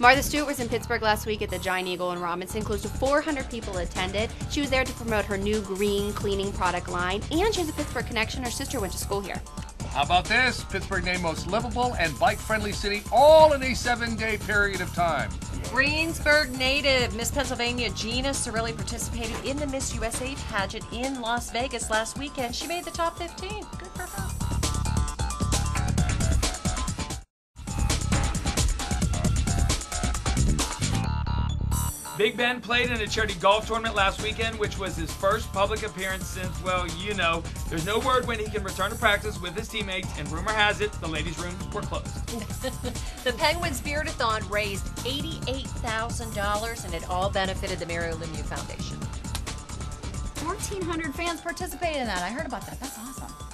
Martha Stewart was in Pittsburgh last week at the Giant Eagle in Robinson. Close to 400 people attended. She was there to promote her new green cleaning product line, and she has a Pittsburgh connection. Her sister went to school here. How about this? Pittsburgh named most livable and bike friendly city all in a seven day period of time. Greensburg native Miss Pennsylvania Gina Cirilli participated in the Miss USA pageant in Las Vegas last weekend. She made the top 15. Good for her. Big Ben played in a charity golf tournament last weekend, which was his first public appearance since, well, you know, there's no word when he can return to practice with his teammates, and rumor has it the ladies' rooms were closed. the Penguins Beardathon raised $88,000 and it all benefited the Mario Lemieux Foundation. 1,400 fans participated in that. I heard about that. That's awesome.